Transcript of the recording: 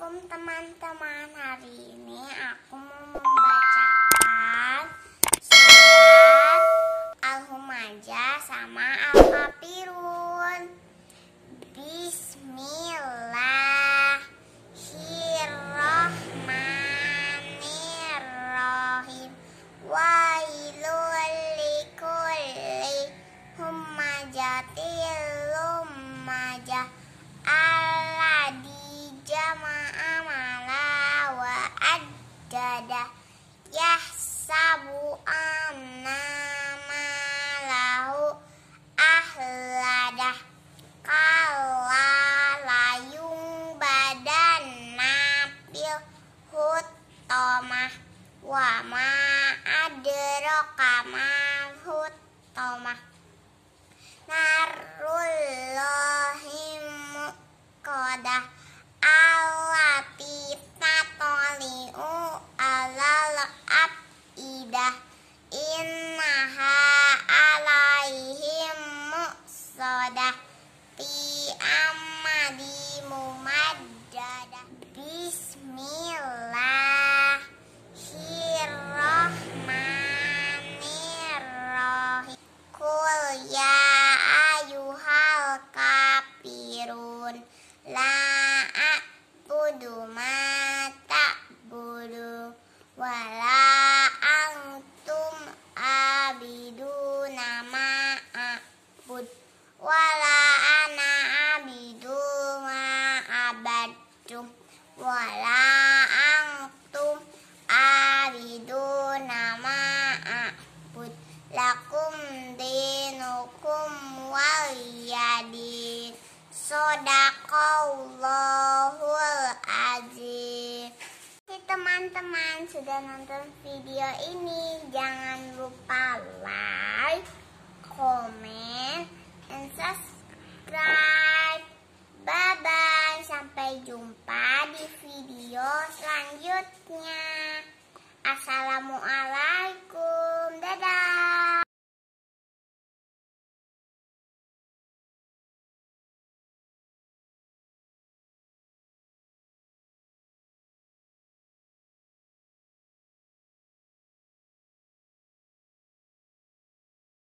Assalamualaikum teman-teman. Hari ini aku mau membacakan Surat Al-Humajah sama Al-Kafirun Bismillahirrahmanirrahim. Wailul likulli humajatil wa ma adroka ma hutomah narullahim kodah alati tatoli'u alal abidah innaha alaihim muqsadah fi amadi mumaddadah la a'budu ma ta'budu wala antum abiduna ma a'bud wala ana abidu ma abadtum antum abiduna ma a'bud lakum dinukum waliyadin Sodakallahul azim teman-teman sudah nonton video ini jangan lupa like, comment, and subscribe. Bye bye sampai jumpa di video selanjutnya. Assalamualaikum